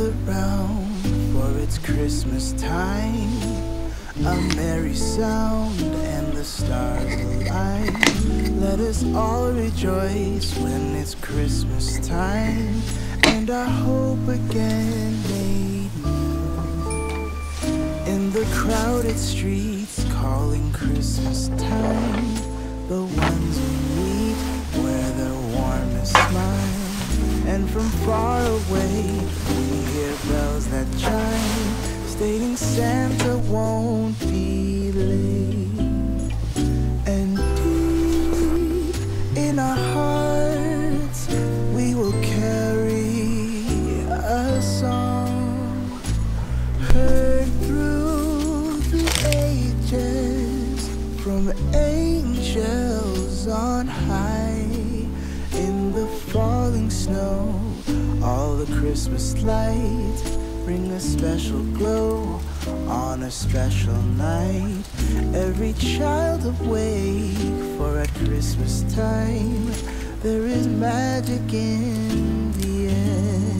gather round, for it's Christmas time. A merry sound and the stars align. Let us all rejoice when it's Christmas time and our hope again made new. In the crowded streets, calling Christmas time, the ones we meet wear the warmest smile. And from far away, we hear bells that chime, stating Santa won't be late. And deep in our hearts, we will carry a song heard through the ages from angels on high snow. All the christmas lights bring a special glow on a special night. Every child awake for at christmas time. There is magic in the air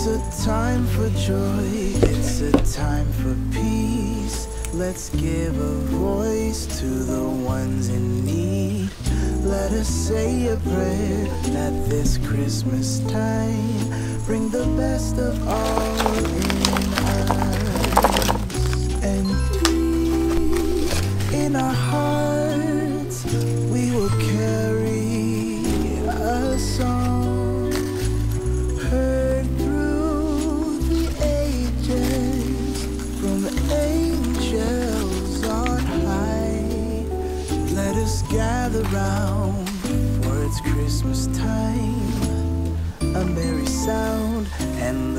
It's a time for joy, it's a time for peace. Let's give a voice to the ones in need. Let us say a prayer at this Christmas time. Bring the best of all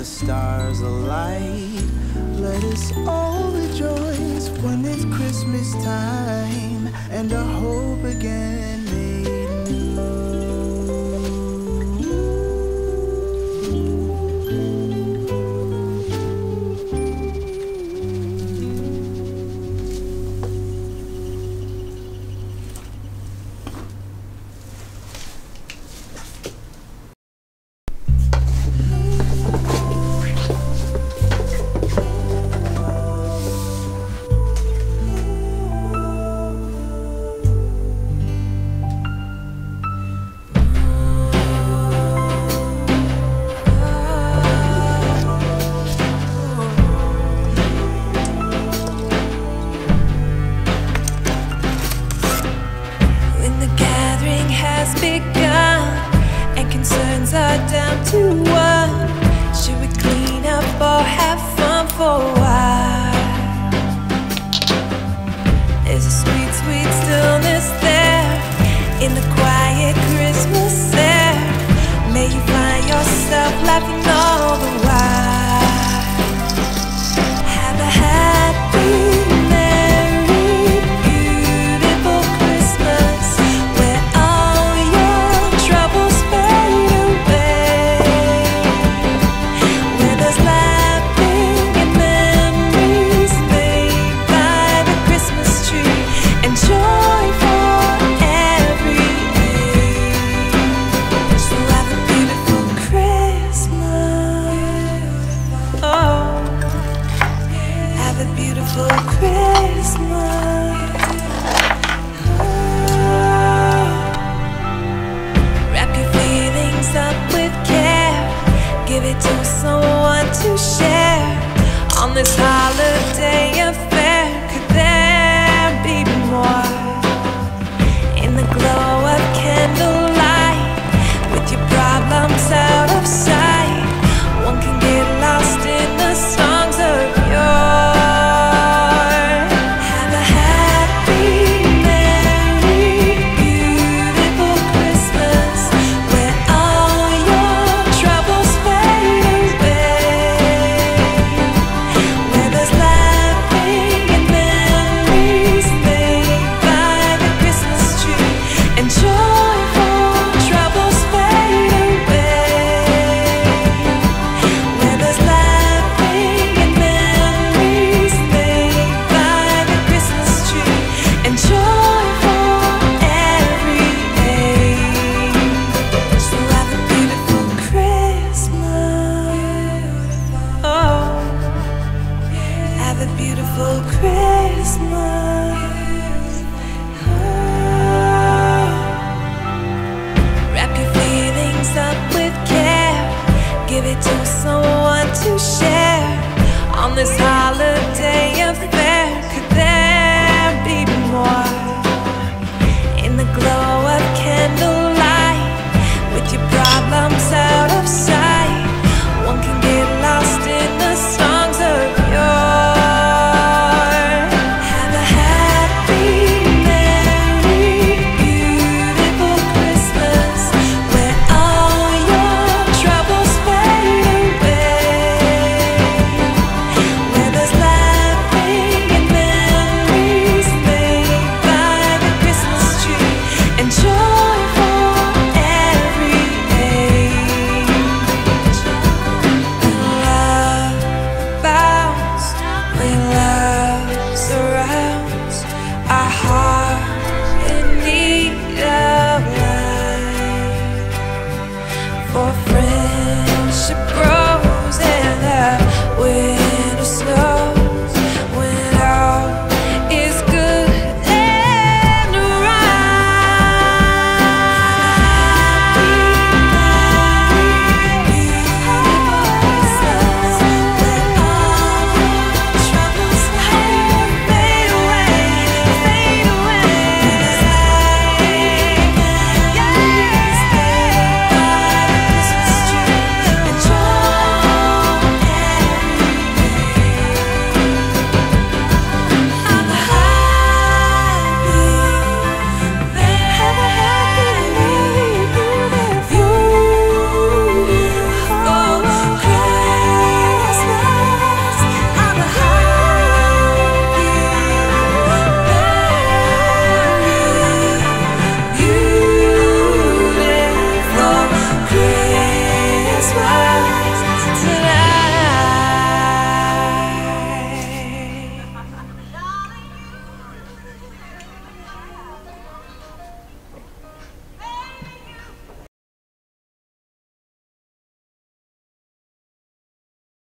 stars alight. Let us all rejoice when it's Christmas time and our hope again Christmas.